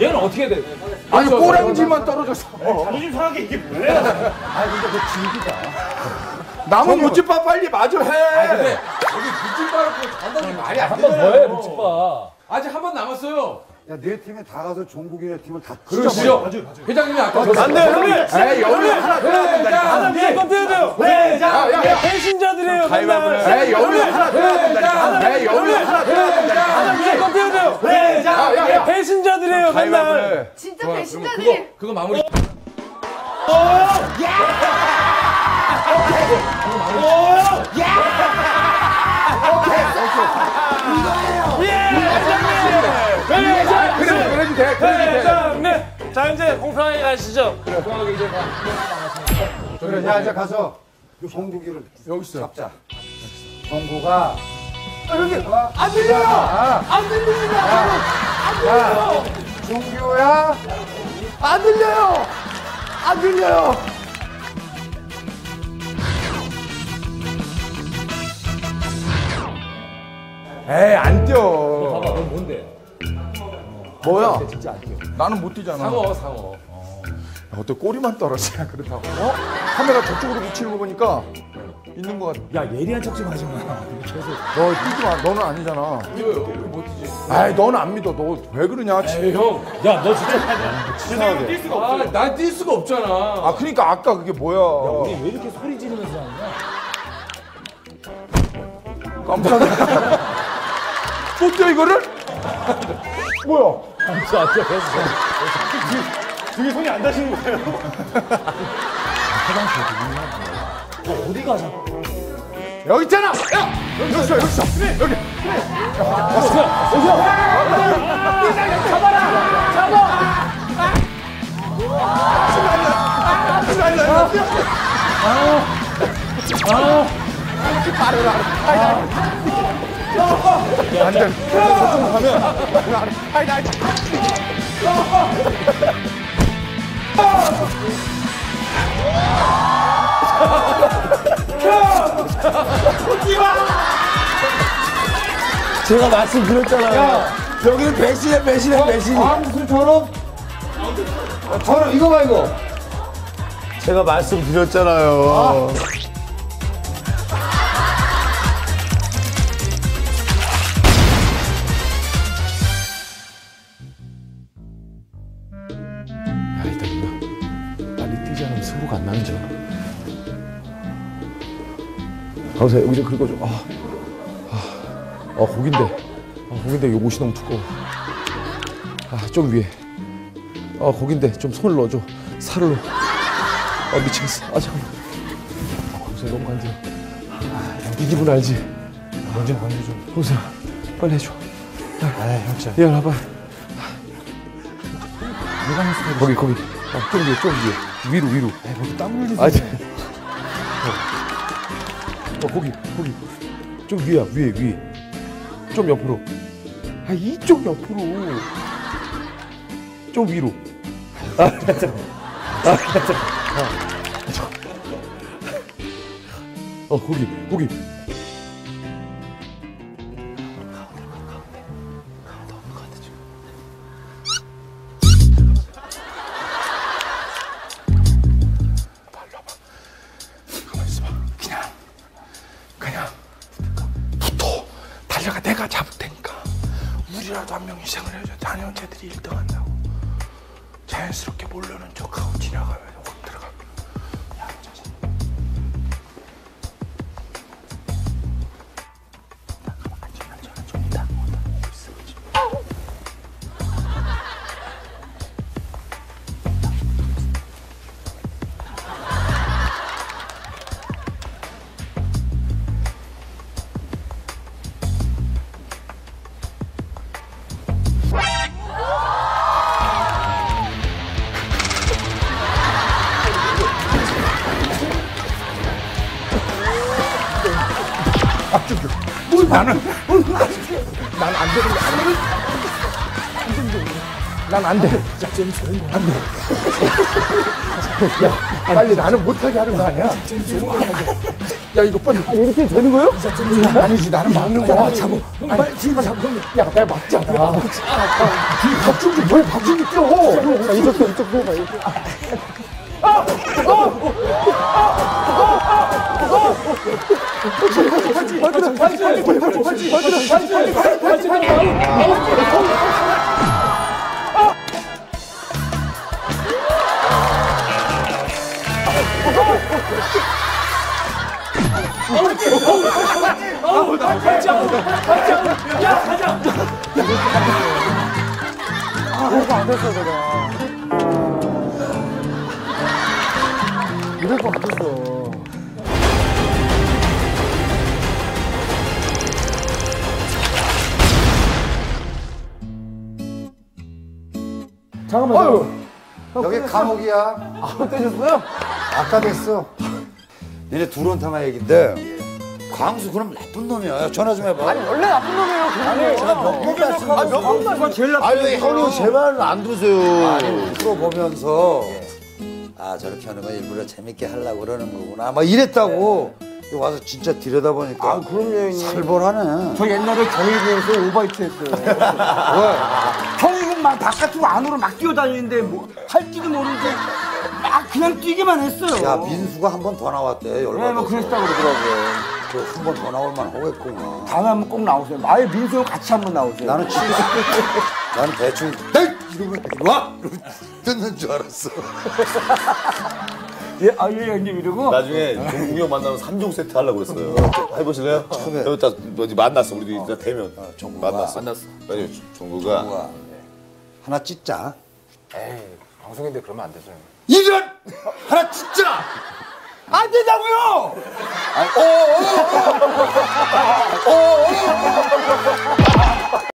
얘는 어떻게 해 돼? 아니 꼬랑지만 떨어졌어. 자존심 상하게 이게 뭐야? 남은 묻지마 빨리 마저 해. 근데 여기 간다는 게 말이 안 되잖아요. 한번 더해 묵집바. 아직 한 번 남았어요. 야, 내 팀에 다 가서 종국이네 팀을 다 그러시죠. 회장님이 아까 저안 돼요, 형님! 에이 여기 하나 해야 된다니까. 하나! 회장! 에이 여기 하나 해야 된다니까. 에이 여기 하나 해야 된다니까. 하나 무조건 떼야 돼요! 회장! 야, 야. 배신자들이에요, 맨날! 진짜 그거 배신자들이 그거 마무리. 그래 그래도 돼. 그래도 돼. 회장님! 자, 이제 공평하게 가시죠. 그래, 야, 이제 가서 종국이를 여기 있어. 잡자. 종국아. 아, 여기. 어? 안 들려요! 안 들립니다! 안 들려요! 종규야? 안 들려요! 안 들려요! 에이 안 뛰어. 봐봐, 넌 뭔데? 뭐야? 진짜 안 뛰어. 나는 못 뛰잖아. 상어 상어. 야, 어때 꼬리만 떨어지냐 그렇다고? 어? 카메라 저쪽으로 비치는 거 보니까 있는 거 같아. 야, 예리한 척 좀 하지 마. 너 뛰지 마. 너는 아니잖아. 뛰어요. 못 뛰지. 아이 너는 안 믿어. 너 왜 그러냐? 에이 형. 야, 너 진짜. 치사하게. 뛸 수가 아, 없어요. 난뛸 수가 없잖아. 아 그러니까 아까 그게 뭐야? 우리 왜 이렇게 소리 지르면서 하냐? 깜짝이야. 또 뛰어 이거를? 뭐야? 안 뛰어. 계속. 등에 손이 안 닿으시는 거예요? 어디 가자. 여기 있잖아. 야 여기 있어 여기 있어. 여기. 안돼. 저쪽 가면 아이 아이. 제가 말씀드렸잖아요. 여기는 배신해, 배신해, 배신. 아, 무슨 저런? 저런, 이거 봐, 이거. 제가 말씀드렸잖아요. 야, 뛰지 않으면 승부가 안 나는 줄. 가보세요. 여기 좀 긁어줘. 아, 아, 어, 고긴데. 아, 고긴데 요 옷이 너무 두꺼워. 아, 좀 위에. 아, 고긴데 좀 손을 넣어줘. 살을 넣어. 아, 미치겠어. 아, 잠깐만. 아, 검사 너무 간지러. 아, 이 기분 알지? 먼저 강조 좀. 검사, 빨리 해줘. 아, 형 진짜. 야, 나봐. 누가 했어? 거기, 거기. 아, 좀 위에, 좀 위에. 위로, 위로. 에, 거기 땀 흘리지. 아, 저. 어. 어, 거기, 거기. 좀 위야, 위에, 위에. 좀 옆으로. 아, 이쪽 옆으로. 좀 위로. 어 거기 거기 달려가 내가 잡을 테니까 우리라도 한 명 희생을 해줘. 단연 쟤들이 1등 한다고. 자연스럽게 모르는 척하고 지나가면 뭘 나는 난안 되는 게 아니야. 난안 돼. 안 돼. 야, 빨리 나는 못하게 하는 거 아니야? 야 이거 빨리 이렇게 되는 거예요? 아니지 나는 막는 거야 잡어 빨리 지금 잡어 야 내가 막잖아 박준기 뭘 박준기 뛰어 자 이쪽 서 이쪽 서봐 이쪽 이럴 거 같았어 잠깐만 여기 감옥이야. 아 떼셨어요? 아까 됐어. 얘네 두론타마 얘긴데. 광수 그럼 나쁜 놈이야. 전화 좀 해봐. 아니 원래 나쁜 놈이에요 명분가 제일 나쁜 아니 형님 제 말을 안 두세요. 아니 프로 보면서 아 저렇게 하는 거 일부러 재밌게 하려고 그러는 거구나. 막 이랬다고. 와서 진짜 들여다보니까 아, 그럼요, 형님. 살벌하네. 저 옛날에 경희대에서 오바이트 했어요. 형 막 바깥으로 안으로 막 뛰어다니는데 뭐 할지도 모르는데 막 그냥 뛰기만 했어요. 야 민수가 한 번 더 나왔대. 열받아서. 네, 뭐 그랬다고 그러더라고요. 한 번 더 나올 만 하겠구나. 다음에 한 번 꼭 나오세요. 아예 민수 형 같이 한 번 나오세요. 나는 치 나는 대충 네! 이러면 와! 이러면 듣는 줄 알았어. 예, 아, 예, 형님 이러고. 나중에 종국이 형 만나면 3종 세트 하려고 그랬어요. 해보실래요? 처음에. 여기 딱 뭐지 만났어. 우리 이제 대면. 종국아. 만났어. 만났어. 아니 종국아. 뭐야. 하나 찢자. 에이, 방송인데 그러면 안 되죠. 이런! 하나 찢자! 안 되냐고요! 아니, 오, 오, 오, 오, 오, 오.